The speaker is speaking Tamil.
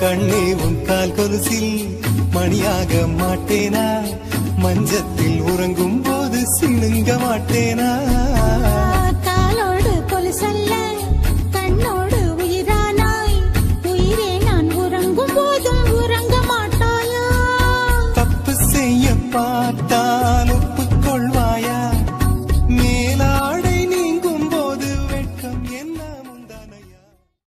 கண்ணே உன் கால் கொலுசில் மணியாக மாட்டேனா? மஞ்சத்தில் உறங்கும் போது சிணுங்க மாட்டேனா? காலோடு கொலுசல்ல கண்ணோடு உயிரானாய். உயிரே நான் உறங்கும் போதும் உறங்க மாட்டாயா? தப்பு செய்ய பார்த்தான் ஒப்புக்கொள்வாயா? மேலாடை நீங்கும் போது வெட்கம் என்ன